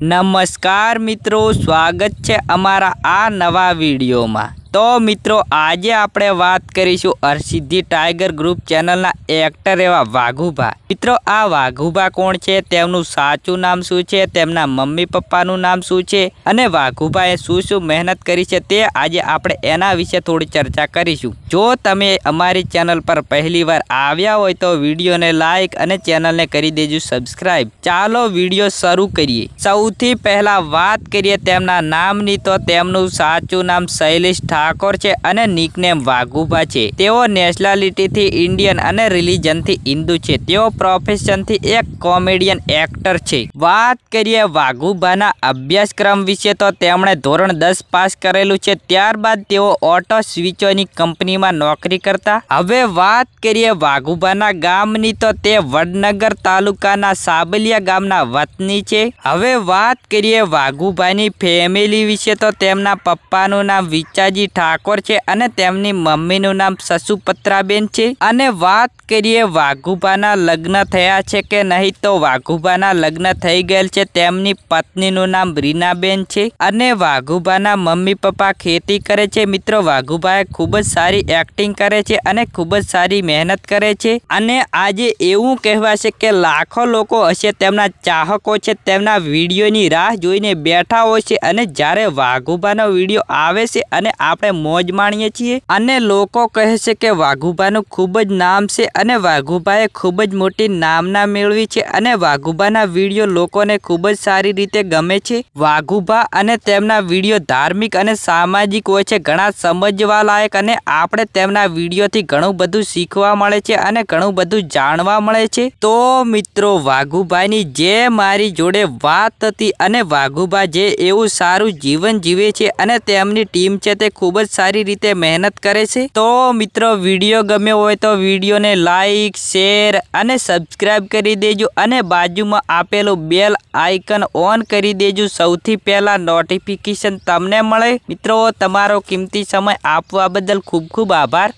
નમસ્કાર મિત્રો સ્વાગત છે અમારા આ નવા વિડીયોમાં. તો મિત્રો, આજે આપણે વાત કરીશું અરસિદ્ધિ ટાઈગર ગ્રુપ ચેનલના એક્ટર એવા વાઘુભા. મિત્રો, આ વાઘુભા કોણ છે? તેમનું સાચું નામ શું છે? તેમના મમ્મી પપ્પાનું નામ શું છે? અને વાઘુભાએ શું શું મહેનત કરી છે તે આજે આપણે એના વિશે થોડી ચર્ચા કરીશું. જો તમે અમારી ચેનલ પર પહેલીવાર આવ્યા હોય તો વિડીયોને લાઈક અને ચેનલને કરી દેજો સબસ્ક્રાઈબ ચાલો વીડિયો શરૂ કરીએ. સૌથી પહેલા વાત કરીએ તેમના નામની, તો તેમનું સાચું નામ શૈલેષ છે અને નિકનેમ વાઘુભા છે. તેઓ નેશનાલિટીથી ઇન્ડિયન અને રિલિજનથી હિન્દુ છે. તેઓ પ્રોફેશનથી એક કોમેડિયન એક્ટર છે. વાત કરીએ વાઘુભાના અભ્યાસક્રમ વિશે તો તેમણે ધોરણ દસ પાસ કરેલું છે. ત્યારબાદ તેઓ ઓટો સ્વિચોની કંપનીમાં નોકરી કરતા. હવે વાત કરીએ વાઘુભાના ગામની તો તે વડનગર તાલુકાના સાબલિયા ગામના વતની છે. હવે વાત કરીએ વાઘુભાઈની ફેમિલી વિશે તો તેમના પપ્પાનું નામ વિચાજી ઠાકોર છે અને તેમની મમ્મીનું નામ સસુપત્રાબેન છે. અને વાત કરીએ વાઘુભાના લગ્ન થયા છે કે નહીં, તો વાઘુભાના લગ્ન થઈ ગયેલ છે. તેમની પત્નીનું નામ રીનાબેન છે અને વાઘુભાના મમ્મી પપ્પા ખેતી કરે છે. મિત્રો વાઘુભાઈ ખૂબ જ સારી એક્ટિંગ કરે છે અને ખૂબ જ સારી મહેનત કરે છે. અને આજે એવું કહેવાશે કે લાખો લોકો હશે તેમના ચાહકો છે, તેમના વિડીયોની રાહ જોઈને બેઠા હોય છે અને જ્યારે વાઘુબાનો વીડિયો આવે છે અને આપણે મોજ માણીએ છીએ અને લોકો કહે છે કે વાઘુબાનું ખૂબ જ નામ છે અને વાઘુબાએ ખૂબ જ મોટી નામના મેળવી છે અને વાઘુબાના વીડિયો લોકોને ખૂબ જ સારી રીતે ગમે છે. વાઘુબા અને તેમના વીડિયો ધાર્મિક અને સામાજિક હોય છે, ઘણા સમજવા લાયક અને આપણે તેમના વિડીયોથી ઘણું બધું શીખવા મળે છે અને ઘણું બધું જાણવા મળે છે. તો મિત્રો વાઘુભાઈની જે મારી જોડે વાત હતી અને વાઘુબા જે એવું સારું જીવન જીવે છે અને તેમની ટીમ છે તે ખૂબ જ સારી રીતે મહેનત કરે છે. તો મિત્રો, વીડિયો ગમ્યો હોય તો વિડીયોને લાઈક, શેર અને સબસ્ક્રાઈબ કરી દેજો અને બાજુમાં આપેલું બેલ આઇકન ઓન કરી દેજો. સૌથી પહેલાં નોટિફિકેશન તમને મળે. મિત્રો, તમારો કિંમતી સમય આપવા બદલ ખૂબ ખૂબ આભાર.